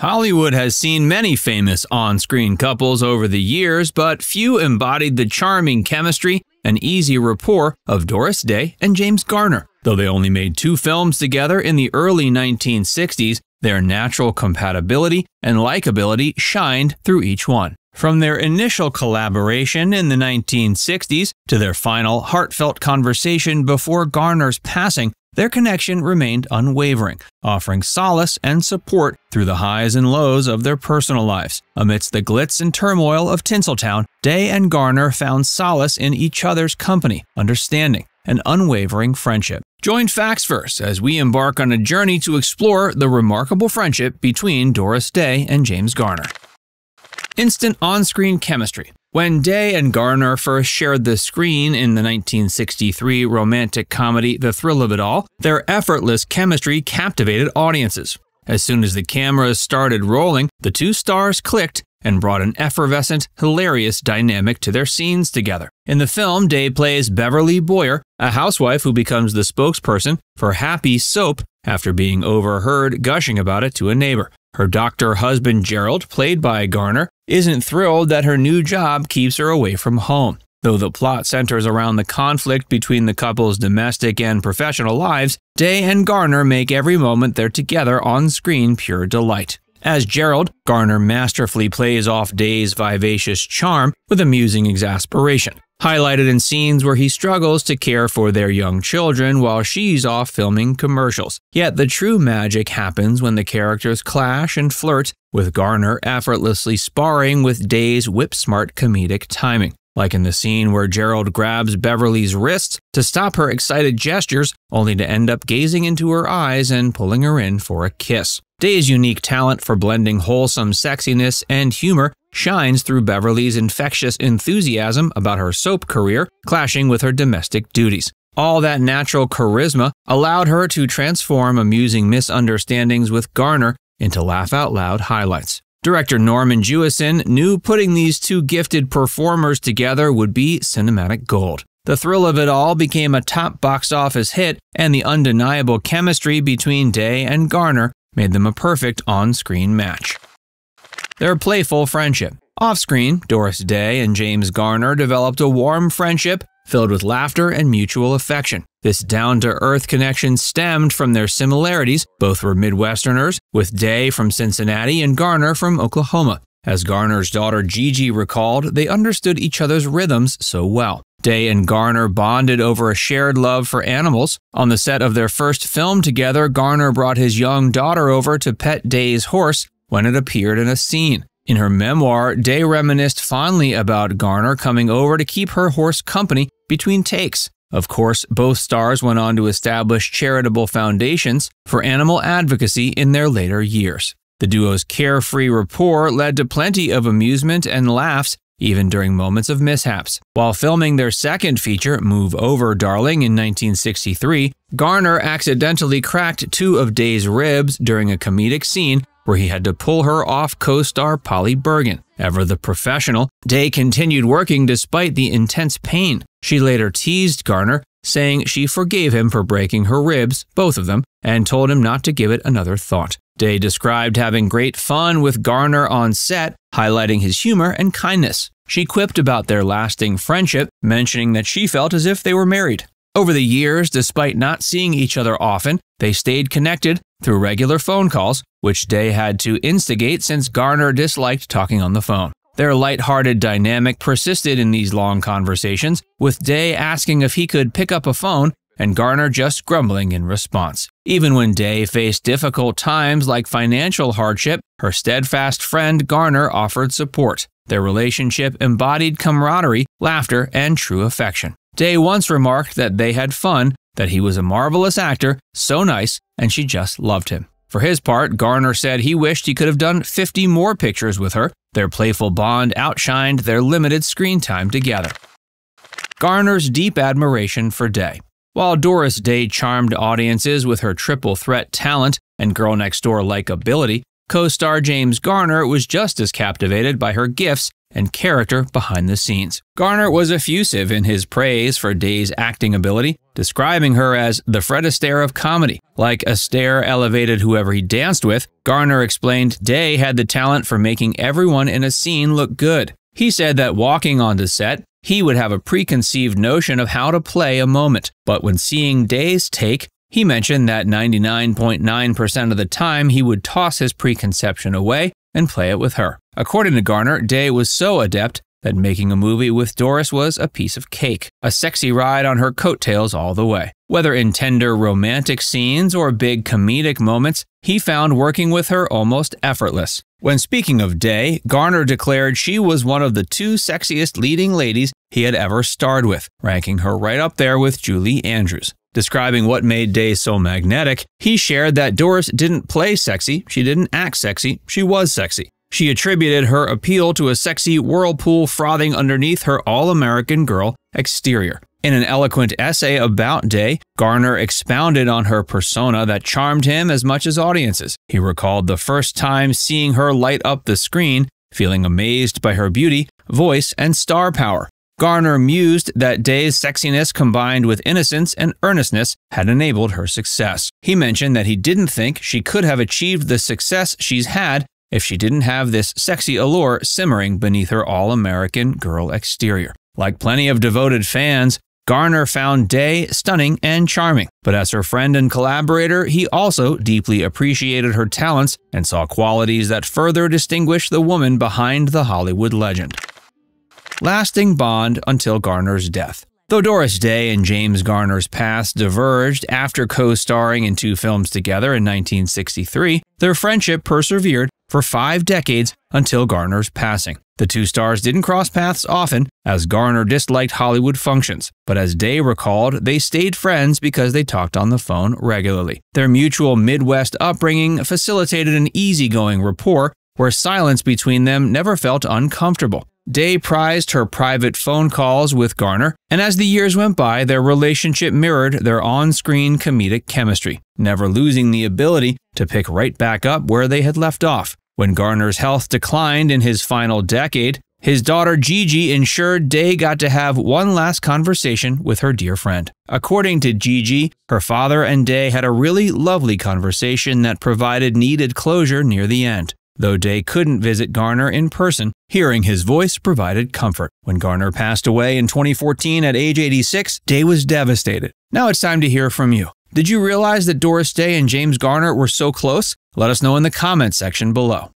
Hollywood has seen many famous on screen couples over the years, but few embodied the charming chemistry and easy rapport of Doris Day and James Garner. Though they only made two films together in the early 1960s, their natural compatibility and likability shined through each one. From their initial collaboration in the 1960s to their final heartfelt conversation before Garner's passing, their connection remained unwavering, offering solace and support through the highs and lows of their personal lives. Amidst the glitz and turmoil of Tinseltown, Day and Garner found solace in each other's company, understanding, and unwavering friendship. Join FactsVerse as we embark on a journey to explore the remarkable friendship between Doris Day and James Garner. Instant on screen chemistry. When Day and Garner first shared the screen in the 1963 romantic comedy The Thrill of It All, their effortless chemistry captivated audiences. As soon as the cameras started rolling, the two stars clicked and brought an effervescent, hilarious dynamic to their scenes together. In the film, Day plays Beverly Boyer, a housewife who becomes the spokesperson for Happy Soap after being overheard gushing about it to a neighbor. Her doctor husband, Gerald, played by Garner, isn't thrilled that her new job keeps her away from home. Though the plot centers around the conflict between the couple's domestic and professional lives, Day and Garner make every moment they're together on screen pure delight. As Gerald, Garner masterfully plays off Day's vivacious charm with amusing exasperation highlighted in scenes where he struggles to care for their young children while she's off filming commercials. Yet the true magic happens when the characters clash and flirt, with Garner effortlessly sparring with Day's whip smart comedic timing. Like in the scene where Gerald grabs Beverly's wrist to stop her excited gestures, only to end up gazing into her eyes and pulling her in for a kiss. Day's unique talent for blending wholesome sexiness and humor shines through Beverly's infectious enthusiasm about her soap career, clashing with her domestic duties. All that natural charisma allowed her to transform amusing misunderstandings with Garner into laugh out loud highlights. Director Norman Jewison knew putting these two gifted performers together would be cinematic gold. The thrill of it all became a top box office hit, and the undeniable chemistry between Day and Garner made them a perfect on screen match. Their playful friendship. Off screen, Doris Day and James Garner developed a warm friendship filled with laughter and mutual affection. This down to earth connection stemmed from their similarities. Both were Midwesterners, with Day from Cincinnati and Garner from Oklahoma. As Garner's daughter Gigi recalled, they understood each other's rhythms so well. Day and Garner bonded over a shared love for animals. On the set of their first film together, Garner brought his young daughter over to pet Day's horse, when it appeared in a scene. In her memoir, Day reminisced fondly about Garner coming over to keep her horse company between takes. Of course, both stars went on to establish charitable foundations for animal advocacy in their later years. The duo's carefree rapport led to plenty of amusement and laughs even during moments of mishaps. While filming their second feature, Move Over, Darling, in 1963, Garner accidentally cracked two of Day's ribs during a comedic scene where he had to pull her off co star Polly Bergen. Ever the professional, Day continued working despite the intense pain. She later teased Garner, saying she forgave him for breaking her ribs, both of them, and told him not to give it another thought. Day described having great fun with Garner on set, highlighting his humor and kindness. She quipped about their lasting friendship, mentioning that she felt as if they were married. Over the years, despite not seeing each other often, they stayed connected through regular phone calls, which Day had to instigate since Garner disliked talking on the phone. Their light-hearted dynamic persisted in these long conversations, with Day asking if he could pick up a phone and Garner just grumbling in response. Even when Day faced difficult times like financial hardship, her steadfast friend Garner offered support. Their relationship embodied camaraderie, laughter, and true affection. Day once remarked that they had fun, that he was a marvelous actor, so nice, and she just loved him. For his part, Garner said he wished he could have done 50 more pictures with her. Their playful bond outshined their limited screen time together. Garner's deep admiration for Day. While Doris Day charmed audiences with her triple threat talent and girl next door likability, co star James Garner was just as captivated by her gifts and character behind the scenes. Garner was effusive in his praise for Day's acting ability, describing her as the Fred Astaire of comedy. Like Astaire elevated whoever he danced with, Garner explained Day had the talent for making everyone in a scene look good. He said that walking onto set, he would have a preconceived notion of how to play a moment, but when seeing Day's take, he mentioned that 99.9% of the time he would toss his preconception away and play it with her. According to Garner, Day was so adept that making a movie with Doris was a piece of cake, a sexy ride on her coattails all the way. Whether in tender romantic scenes or big comedic moments, he found working with her almost effortless. When speaking of Day, Garner declared she was one of the two sexiest leading ladies he had ever starred with, ranking her right up there with Julie Andrews. Describing what made Day so magnetic, he shared that Doris didn't play sexy, she didn't act sexy, she was sexy. She attributed her appeal to a sexy whirlpool frothing underneath her all American girl exterior. In an eloquent essay about Day, Garner expounded on her persona that charmed him as much as audiences. He recalled the first time seeing her light up the screen, feeling amazed by her beauty, voice, and star power. Garner mused that Day's sexiness combined with innocence and earnestness had enabled her success. He mentioned that he didn't think she could have achieved the success she's had if she didn't have this sexy allure simmering beneath her all American girl exterior. Like plenty of devoted fans, Garner found Day stunning and charming, but as her friend and collaborator, he also deeply appreciated her talents and saw qualities that further distinguish the woman behind the Hollywood legend. Lasting bond until Garner's death. Though Doris Day and James Garner's paths diverged after co starring in two films together in 1963, their friendship persevered for five decades until Garner's passing. The two stars didn't cross paths often, as Garner disliked Hollywood functions, but as Day recalled, they stayed friends because they talked on the phone regularly. Their mutual Midwest upbringing facilitated an easygoing rapport where silence between them never felt uncomfortable. Day prized her private phone calls with Garner, and as the years went by, their relationship mirrored their on screen comedic chemistry, never losing the ability to pick right back up where they had left off. When Garner's health declined in his final decade, his daughter Gigi ensured Day got to have one last conversation with her dear friend. According to Gigi, her father and Day had a really lovely conversation that provided needed closure near the end. Though Day couldn't visit Garner in person, hearing his voice provided comfort. When Garner passed away in 2014 at age 86, Day was devastated. Now it's time to hear from you. Did you realize that Doris Day and James Garner were so close? Let us know in the comments section below.